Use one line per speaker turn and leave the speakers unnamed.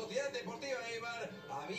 Sociedad Deportiva Eibar. Había...